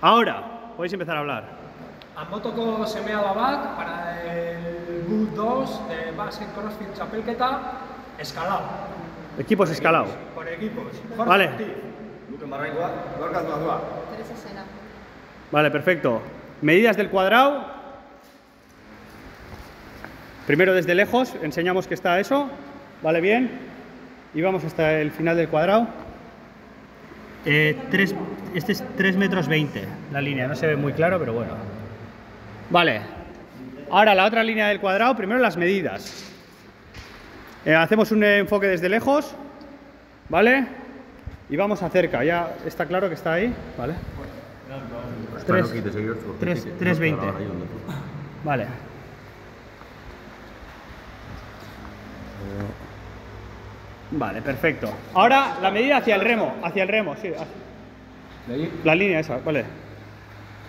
Ahora, podéis empezar a hablar. Amb motoko semea bat para el Boot 2 de Basket CrossFit Chapelketa escalado. Equipos escalados. Por equipos. Jorge Vale. Luke Marraikoa, gorkaz doa. Vale, perfecto. Medidas del cuadrado. Primero desde lejos, enseñamos que está eso. Vale, bien. Y vamos hasta el final del cuadrado. Eh, tres- este es 3 metros 20 la línea, no se ve muy claro, pero bueno. Vale. Ahora la otra línea del cuadrado, primero las medidas. Eh, hacemos un enfoque desde lejos, ¿vale? Y vamos acerca, ya está claro que está ahí, ¿vale? Tres- tres- tres veinte. Vale. Vale, perfecto. Ahora la medida hacia el remo, hacia el remo, sí. La línea esa, vale.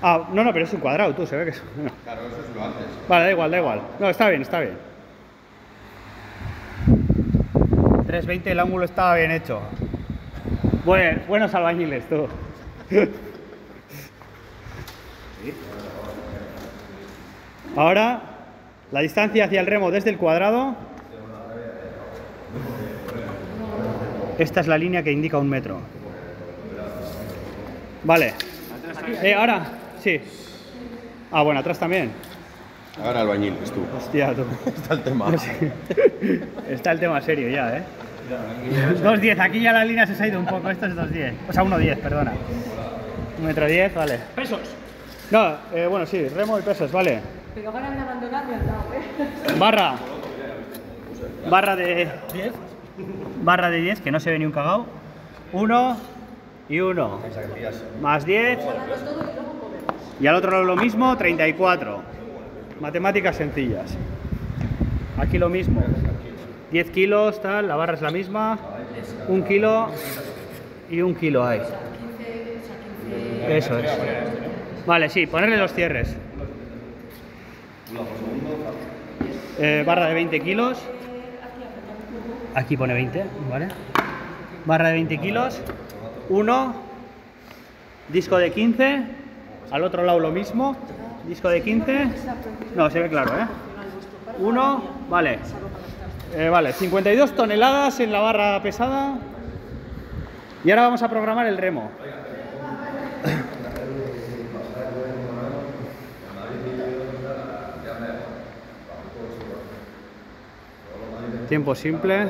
Ah, no, no, pero es un cuadrado, tú, se ve que es... no. Claro, eso es lo antes. Vale, da igual, da igual. No, está bien, está bien. 320, el ángulo estaba bien hecho. Buen- buenos albañiles, tú. Ahora, la distancia hacia el remo desde el cuadrado. Esta es la línea que indica un metro. Vale. Eh, ahora, sí. Ah, bueno, atrás también. Ahora albañil, es tú. Hostia, tú. Está el tema. Está el tema serio ya, ¿eh? 2.10, aquí ya la línea se ha ido un poco, esto es 2.10. O sea, 1.10, perdona. 1 metro 10, vale. Pesos. No, eh, bueno, sí, remo y pesos, vale. Pero ganas de abandonar dado, ¿eh? Barra. Barra de 10. Barra de 10, que no se ve ni un cagao. 1 y 1. Más 10. Y al otro lado lo mismo, 34. Matemáticas sencillas. Aquí lo mismo. 10 kilos, tal, la barra es la misma. Un kilo y un kilo hay. Eso es. Vale, sí, ponerle los cierres. Eh, barra de 20 kilos. Aquí pone 20, ¿vale? Barra de 20 kilos. Uno. Disco de 15. Al otro lado lo mismo. Disco de 15. No, se ve claro, ¿eh? Uno. Vale. Eh, vale, 52 toneladas en la barra pesada. Y ahora vamos a programar el remo. Tiempo simple.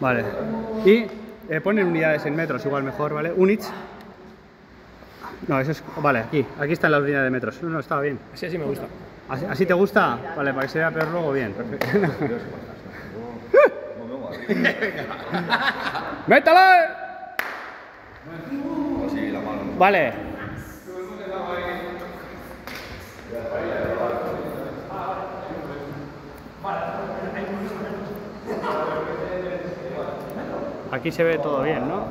Vale. Y eh, ponen unidades en metros, igual mejor, ¿vale? Units. No, eso es. Vale, aquí. Aquí están las unidades de metros. No, no, estaba bien. Así así me gusta. ¿Así, así te gusta? Vale, para que se vea peor luego, bien. Perfecto. ¡Métale! Vale. Aquí se ve todo bien, ¿no?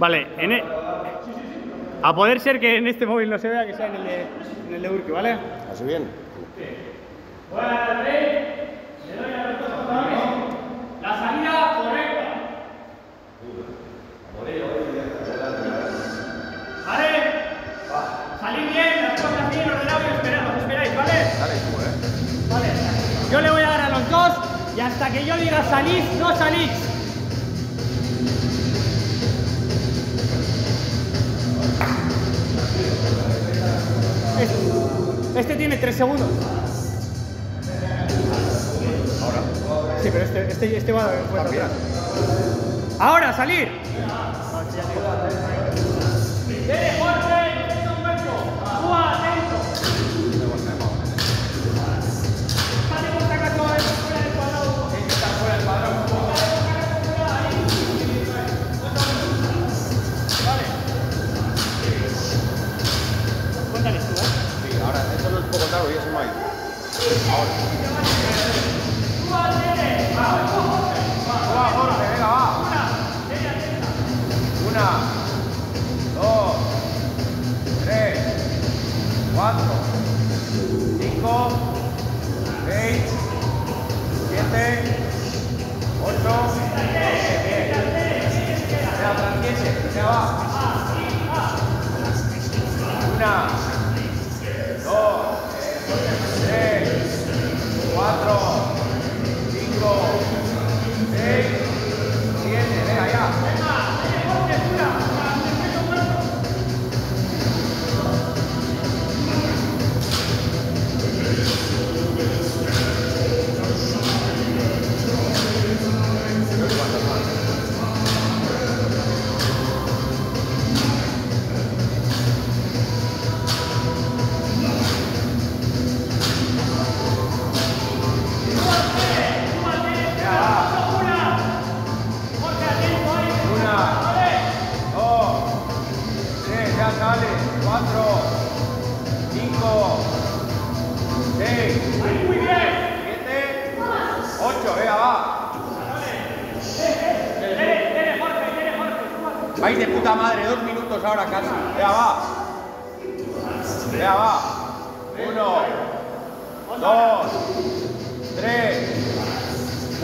Vale, en e- a poder ser que en este móvil no se vea, que sea en el de, en el de Urki, ¿vale? ¿Así bien? La y hasta que yo diga salid, no salís. Este, este tiene tres segundos. Ahora. Sí, pero este, este, este va fue atrás. Ahora, salir. Dele, Jorge, pesado y eso no hay. Ahora. Una, dos, tres, cuatro, cinco, seis, siete, ocho, nueve, diez. Venga, Franquiese, venga, va. Una.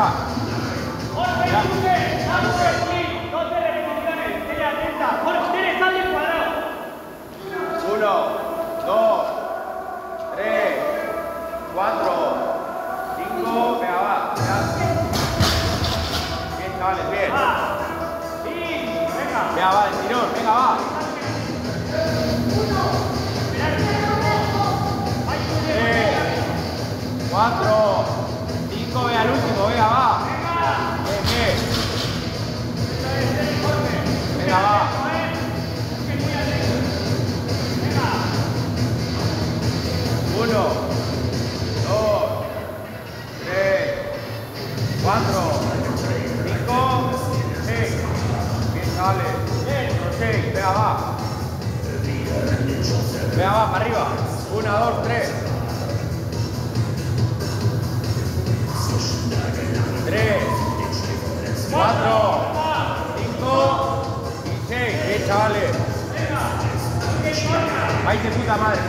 Venga. Uno, dos, tres, cuatro, cinco, venga va, Bien, chavales, bien. venga. Venga, va, el tirón, venga, va. Uno, tres, cuatro. puta madre.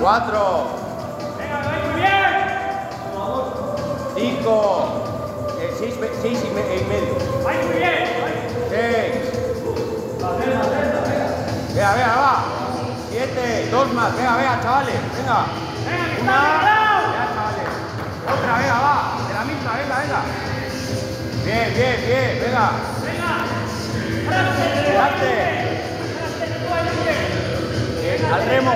Cuatro. Cinco. Eh, seis, seis y, me- y medio. Seis. Venga, venga, va. Siete. Dos más. Venga, venga, chavales. Venga. Una. Otra, venga, va. De la misma, venga, venga. Bien, bien, bien. Venga. Bien, al remo.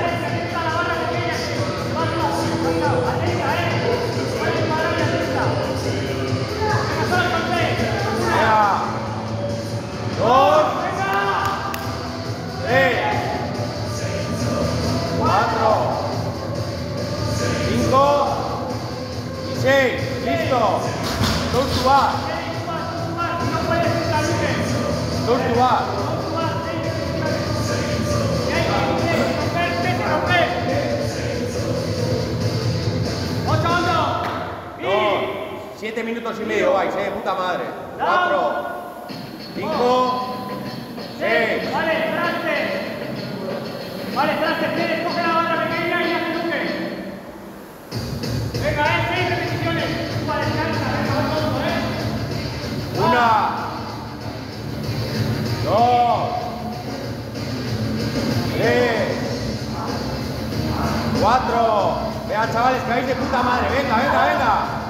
Siete minutos y medio vais, eh, puta madre. Cuatro. Cinco. Seis. Vale, traste. Vale, traste, tienes, coge la barra pequeña y hace nuque. Venga, eh, seis repeticiones. Vale, descansa, venga, vamos todo, eh. Una. Dos. Tres. Cuatro. Venga, chavales, que vais de puta madre. Venga, venga, venga.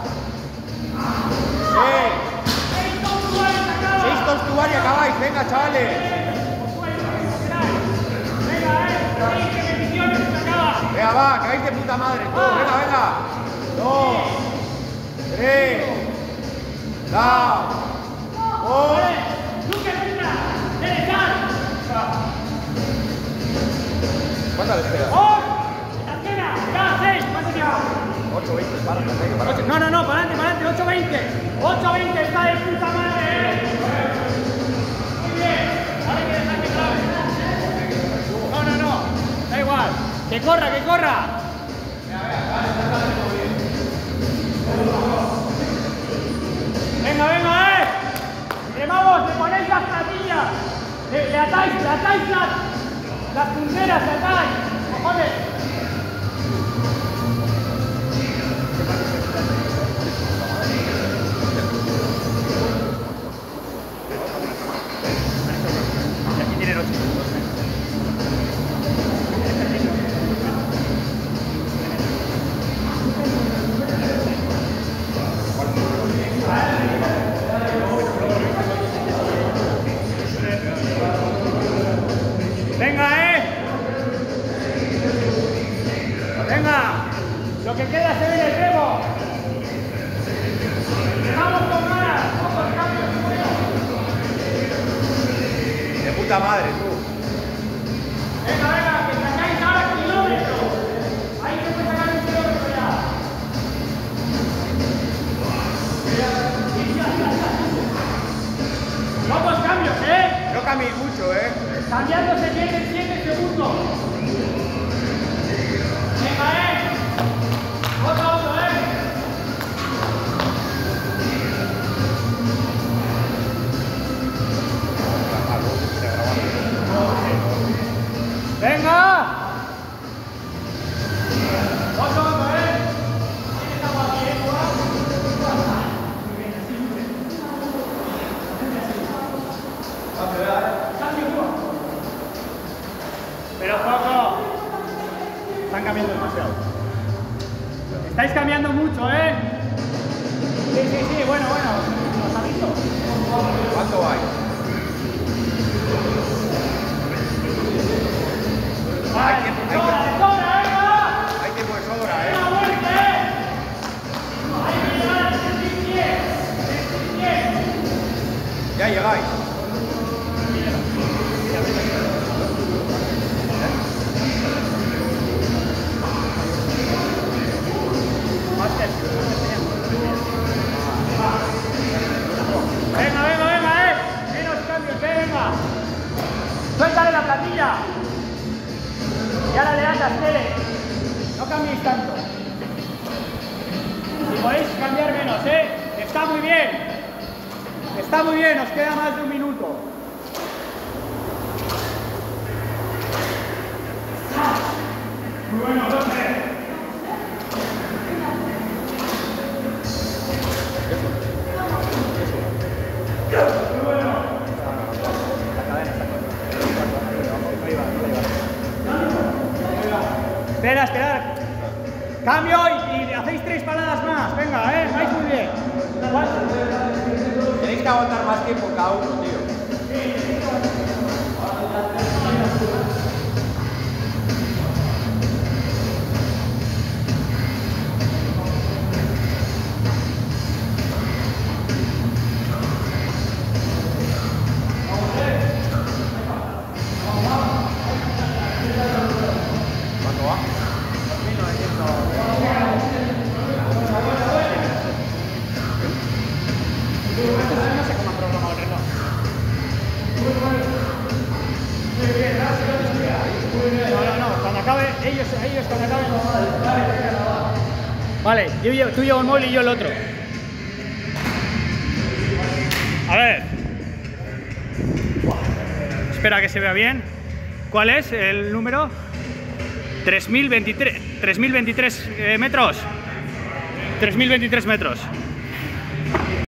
Venga, chavales. Venga, va, que de puta madre. tú. Venga, venga. Dos. Tres. Down. Dos. ¿Cuántas les queda? Os. La esquina. Ya, seis. ¿Cuánto tiempo? 8, 20, para, para, para. No, no, no, para adelante, para adelante, 8.20. 8.20 está de puta madre, Que corra, que corra. Venga, venga, eh. Remamos, le ponéis las patillas. Le, le atáis, le atáis las, las punteras, le atáis. Cojones. Puta madre, tú. Venga, venga, que sacáis ahora kilómetros. Ahí se puede sacar un kilómetro ya. Pocos cambios, eh. No cambiéis mucho, eh. Cambiando se pierden 7 segundos. Vale, Hay ahora. No cambiéis tanto. Si podéis cambiar menos, eh. Está muy bien. Está muy bien, os queda más de un minuto. Muy bueno, aguantar más tiempo cada uno, tío. Acabe, ellos, ellos cuando acaben. Vale, yo, llevo- tú llevas el móvil y yo el otro. A ver. Espera que se vea bien. ¿Cuál es el número? 3023, 3023 eh, metros. 3023 metros.